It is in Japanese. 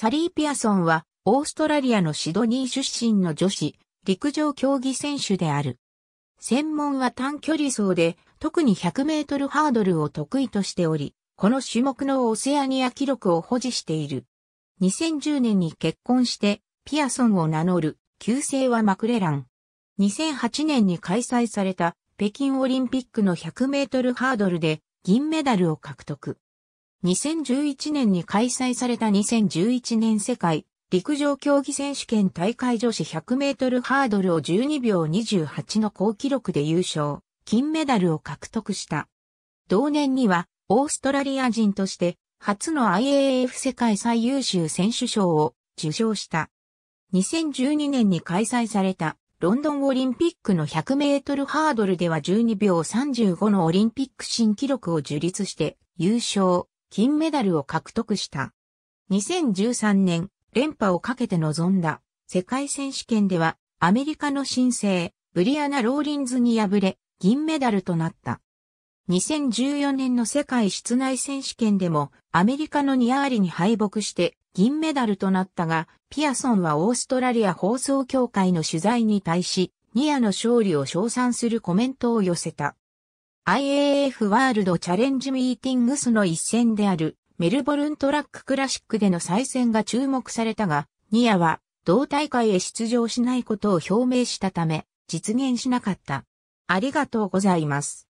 サリー・ピアソンは、オーストラリアのシドニー出身の女子、陸上競技選手である。専門は短距離走で、特に100メートルハードルを得意としており、この種目のオセアニア記録を保持している。2010年に結婚して、ピアソンを名乗る、旧姓はマクレラン。2008年に開催された北京オリンピックの100メートルハードルで銀メダルを獲得。2011年に開催された2011年世界陸上競技選手権大会女子100メートルハードルを12秒28の高記録で優勝、金メダルを獲得した。同年にはオーストラリア人として初の IAAF 世界最優秀選手賞を受賞した。2012年に開催されたロンドンオリンピックの100メートルハードルでは12秒35のオリンピック新記録を樹立して優勝、金メダルを獲得した。2013年、連覇をかけて臨んだ世界選手権ではアメリカの新星、ブリアナ・ローリンズに敗れ、銀メダルとなった。2014年の世界室内選手権でもアメリカのニア・アリに敗北して銀メダルとなったが、ピアソンはオーストラリア放送協会の取材に対し、ニアの勝利を称賛するコメントを寄せた。IAF ワールドチャレンジミーティングスの一戦であるメルボルントラッククラシックでの再戦が注目されたが、ニアは同大会へ出場しないことを表明したため、実現しなかった。ありがとうございます。